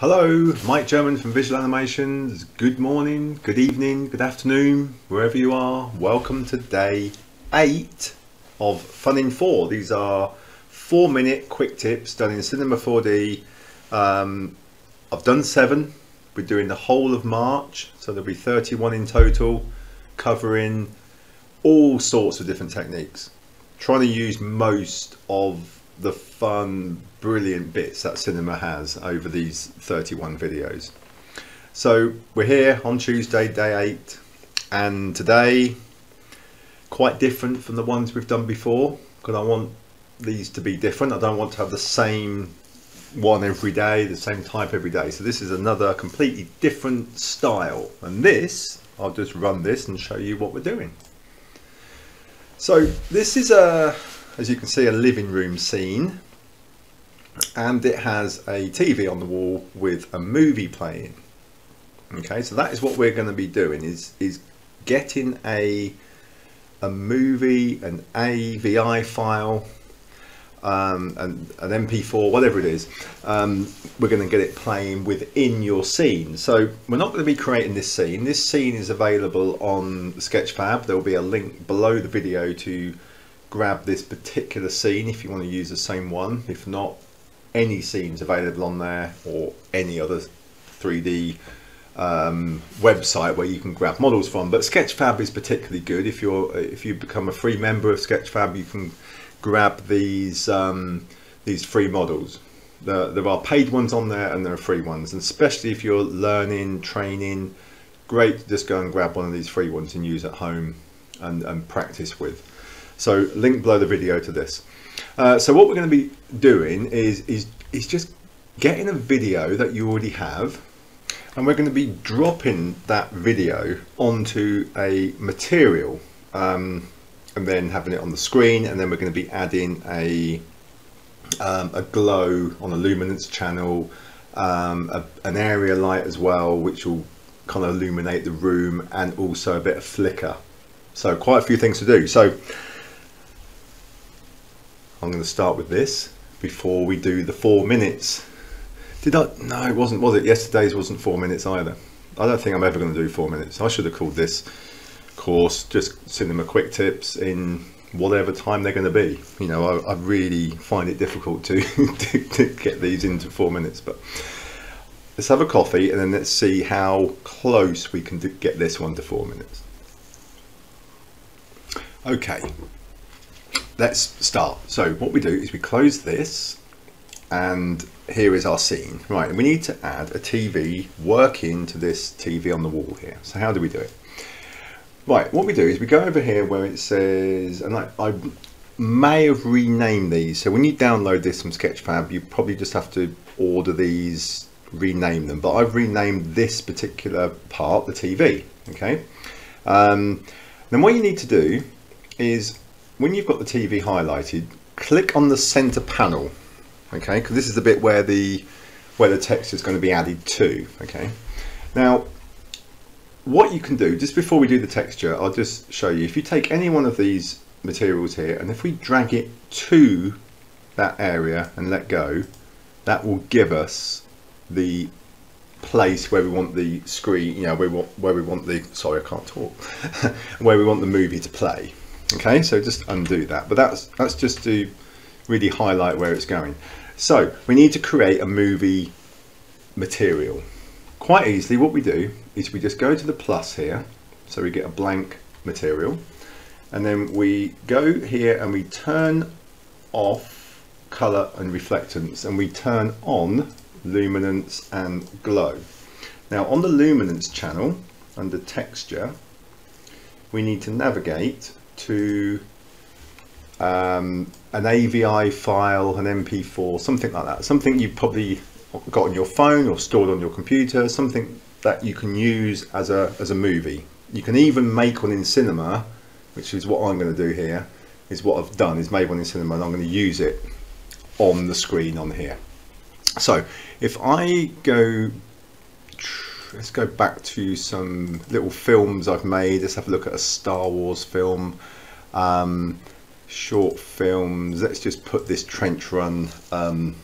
Hello, Mike German from Vizual Animations. Good morning, good evening, good afternoon, wherever you are. Welcome to day eight of Fun in 4. These are four minute quick tips done in Cinema 4D. Um, I've done seven. We're doing the whole of March, so there'll be 31 in total, covering all sorts of different techniques. Trying to use most of the fun, brilliant bits that cinema has over these 31 videos. So we're here on Tuesday, day 8, and today, quite different from the ones we've done before, because I want these to be different. I don't want to have the same one every day, the same type every day. So this is another completely different style. And this, I'll just run this and show you what we're doing. So this is a as you can see a living room scene. And it has a TV on the wall with a movie playing. Okay so that is what we're going to be doing is is getting a a movie an AVI file um, and an MP4 whatever it is um, we're going to get it playing within your scene. So we're not going to be creating this scene. This scene is available on Sketchfab there will be a link below the video to grab this particular scene if you want to use the same one. If not, any scenes available on there or any other 3D um, website where you can grab models from. But Sketchfab is particularly good. If you're if you become a free member of Sketchfab, you can grab these um, these free models. There, there are paid ones on there and there are free ones. And especially if you're learning, training, great just go and grab one of these free ones and use at home and, and practice with. So link below the video to this. Uh, so what we're going to be doing is, is, is just getting a video that you already have and we're going to be dropping that video onto a material um, and then having it on the screen and then we're going to be adding a, um, a glow on a luminance channel, um, a, an area light as well which will kind of illuminate the room and also a bit of flicker. So quite a few things to do. So I'm going to start with this before we do the four minutes. Did I? No, it wasn't, was it? Yesterday's wasn't four minutes either. I don't think I'm ever going to do four minutes. I should have called this course just cinema quick tips in whatever time they're going to be. You know, I, I really find it difficult to, to, to get these into four minutes, but let's have a coffee and then let's see how close we can get this one to four minutes. Okay, let's start. So what we do is we close this and here is our scene. Right, and we need to add a TV working to this TV on the wall here. So how do we do it? Right, what we do is we go over here where it says, and I, I may have renamed these. So when you download this from Sketchfab, you probably just have to order these, rename them. But I've renamed this particular part, the TV, okay? Um, then what you need to do is when you've got the TV highlighted, click on the center panel, okay, because this is the bit where the where the text is going to be added to, okay. Now, what you can do, just before we do the texture, I'll just show you, if you take any one of these materials here, and if we drag it to that area and let go, that will give us the place where we want the screen, you know, where we want, where we want the, sorry, I can't talk, where we want the movie to play. Okay, so just undo that. But that's, that's just to really highlight where it's going. So we need to create a movie material. Quite easily what we do is we just go to the plus here. So we get a blank material. And then we go here and we turn off color and reflectance and we turn on luminance and glow. Now on the luminance channel under texture we need to navigate to um, an AVI file, an MP4, something like that. Something you've probably got on your phone or stored on your computer, something that you can use as a, as a movie. You can even make one in cinema, which is what I'm going to do here, is what I've done, is made one in cinema and I'm going to use it on the screen on here. So if I go let's go back to some little films I've made. Let's have a look at a Star Wars film. Um, short films. Let's just put this trench run um,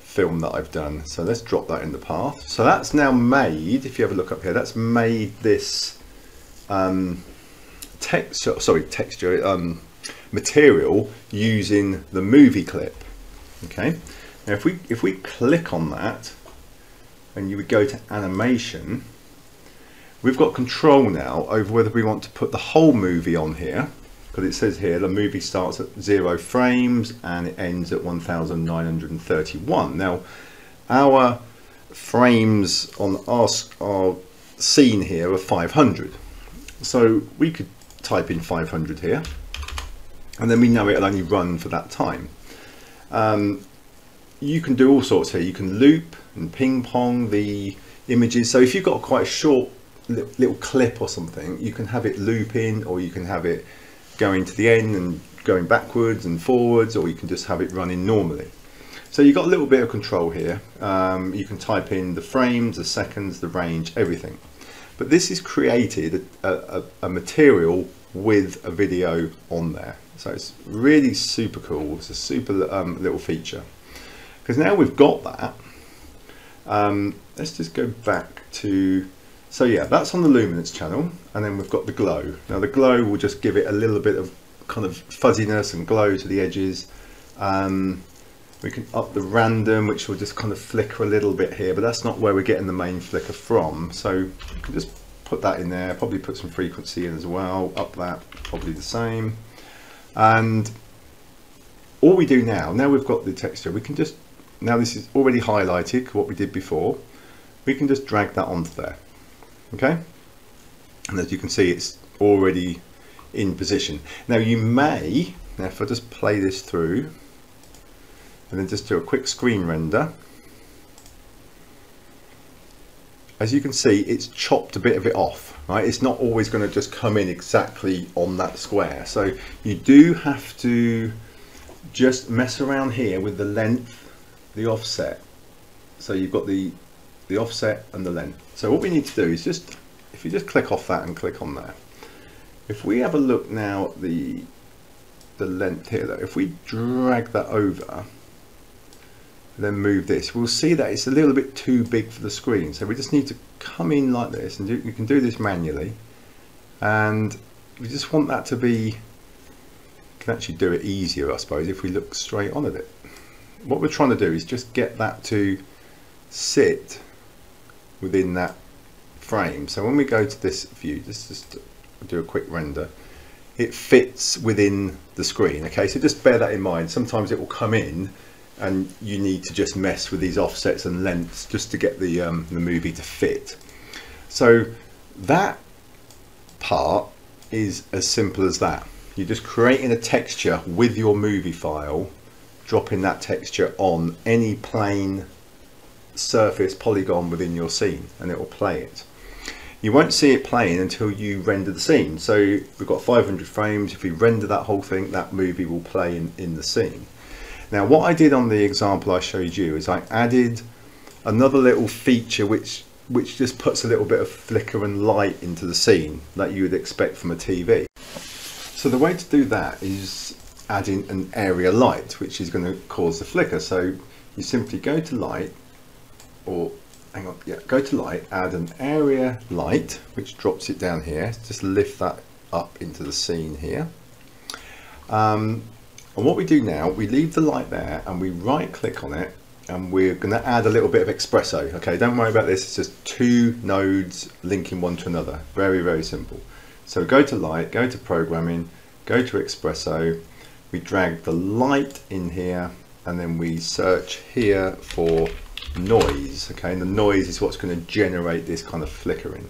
film that I've done. So let's drop that in the path. So that's now made, if you have a look up here, that's made this um, texture, sorry, texture, um, material using the movie clip. Okay, now if we if we click on that and you would go to animation, we've got control now over whether we want to put the whole movie on here because it says here the movie starts at zero frames and it ends at 1931 now our frames on our, our scene here are 500 so we could type in 500 here and then we know it'll only run for that time. Um, you can do all sorts here. You can loop and ping pong the images so if you've got quite a short little clip or something you can have it looping or you can have it going to the end and going backwards and forwards or you can just have it running normally. So you've got a little bit of control here. Um, you can type in the frames, the seconds, the range, everything. But this is created a, a, a material with a video on there. So it's really super cool. It's a super um, little feature. Because now we've got that, um, let's just go back to so yeah, that's on the luminance channel, and then we've got the glow. Now the glow will just give it a little bit of kind of fuzziness and glow to the edges. Um, we can up the random, which will just kind of flicker a little bit here, but that's not where we're getting the main flicker from. So just put that in there, probably put some frequency in as well, up that, probably the same. And all we do now, now we've got the texture, we can just, now this is already highlighted, what we did before, we can just drag that onto there okay? And as you can see it's already in position. Now you may now if I just play this through and then just do a quick screen render. As you can see it's chopped a bit of it off right? It's not always going to just come in exactly on that square. So you do have to just mess around here with the length the offset so you've got the the offset and the length. So what we need to do is just, if you just click off that and click on there, if we have a look now at the, the length here, though, if we drag that over, then move this, we'll see that it's a little bit too big for the screen. So we just need to come in like this, and do, you can do this manually. And we just want that to be, can actually do it easier, I suppose, if we look straight on at it. What we're trying to do is just get that to sit within that frame. So when we go to this view, just, just do a quick render, it fits within the screen. Okay, so just bear that in mind. Sometimes it will come in and you need to just mess with these offsets and lengths just to get the, um, the movie to fit. So that part is as simple as that. You're just creating a texture with your movie file, dropping that texture on any plane surface polygon within your scene and it will play it. You won't see it playing until you render the scene. So we've got 500 frames. If we render that whole thing, that movie will play in, in the scene. Now what I did on the example I showed you is I added another little feature which which just puts a little bit of flicker and light into the scene that you would expect from a TV. So the way to do that is adding an area light which is going to cause the flicker. So you simply go to light or hang on, yeah, go to light, add an area light, which drops it down here. Just lift that up into the scene here. Um, and what we do now, we leave the light there and we right click on it and we're going to add a little bit of Xpresso. Okay, don't worry about this. It's just two nodes linking one to another. Very, very simple. So go to light, go to programming, go to Xpresso. We drag the light in here and then we search here for noise okay? And the noise is what's going to generate this kind of flickering.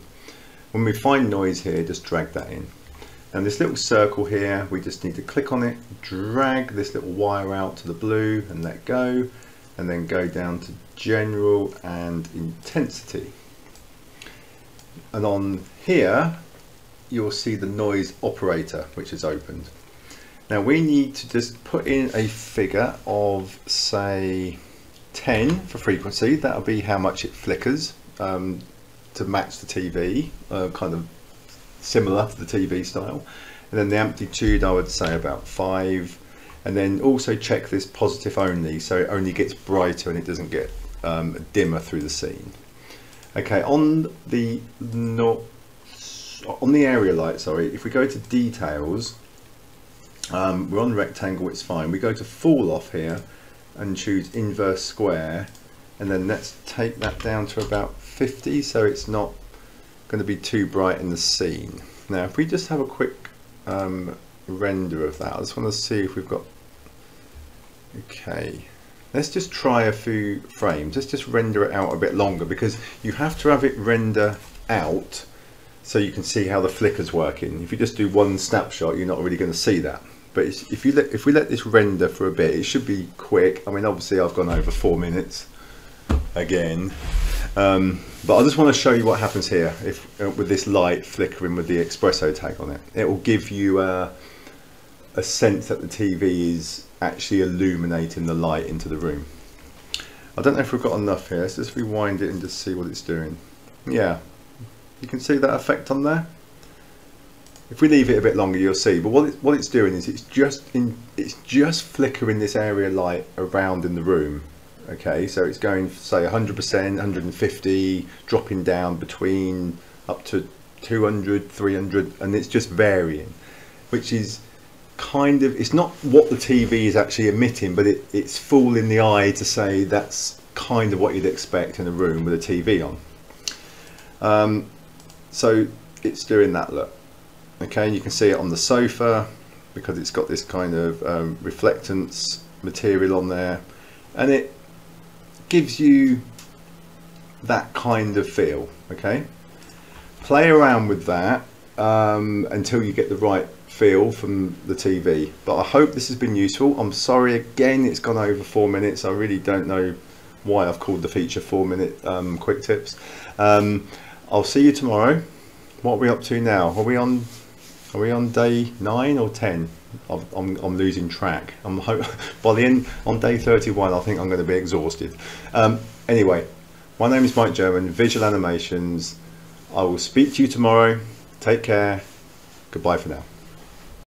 When we find noise here just drag that in. And this little circle here we just need to click on it drag this little wire out to the blue and let go and then go down to general and intensity. And on here you'll see the noise operator which is opened now we need to just put in a figure of say 10 for frequency, that'll be how much it flickers um, to match the TV, uh, kind of similar to the TV style. And then the amplitude, I would say about 5. and then also check this positive only so it only gets brighter and it doesn't get um, dimmer through the scene. Okay, on the not on the area light, sorry, if we go to details, um, we're on rectangle, it's fine. We go to fall off here and choose inverse square, and then let's take that down to about 50 so it's not going to be too bright in the scene. Now, if we just have a quick um, render of that, I just want to see if we've got. Okay, let's just try a few frames. Let's just render it out a bit longer because you have to have it render out so you can see how the flicker's working. If you just do one snapshot, you're not really going to see that. But if you let, if we let this render for a bit, it should be quick. I mean, obviously I've gone over four minutes again, um, but I just want to show you what happens here if uh, with this light flickering with the Xpresso tag on it. It will give you a sense that the TV is actually illuminating the light into the room. I don't know if we've got enough here. Let's just rewind it and just see what it's doing. Yeah, you can see that effect on there. If we leave it a bit longer, you'll see. But what, what it's doing is it's just in, it's just flickering this area light around in the room. Okay, so it's going say 100%, 150, dropping down between up to 200, 300, and it's just varying, which is kind of it's not what the TV is actually emitting, but it, it's fooling the eye to say that's kind of what you'd expect in a room with a TV on. Um, so it's doing that look okay and you can see it on the sofa because it's got this kind of um, reflectance material on there and it gives you that kind of feel okay? Play around with that um, until you get the right feel from the TV but I hope this has been useful. I'm sorry again it's gone over four minutes. I really don't know why I've called the feature four minute um, quick tips. Um, I'll see you tomorrow. What are we up to now? Are we on are we on day nine or ten? I'm, I'm, losing track. I'm by the end on day 31, I think I'm going to be exhausted. Um, anyway, my name is Mike German, Vizual Animations. I will speak to you tomorrow. Take care. Goodbye for now.